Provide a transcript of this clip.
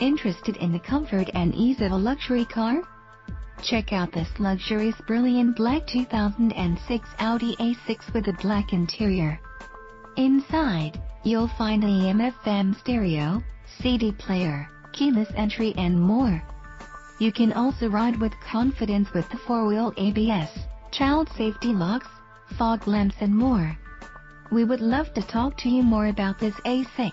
Interested in the comfort and ease of a luxury car? Check out this luxurious brilliant black 2006 Audi A6 with a black interior. Inside, you'll find AM FM stereo, CD player, keyless entry and more. You can also ride with confidence with the four-wheel ABS, child safety locks, fog lamps and more. We would love to talk to you more about this A6.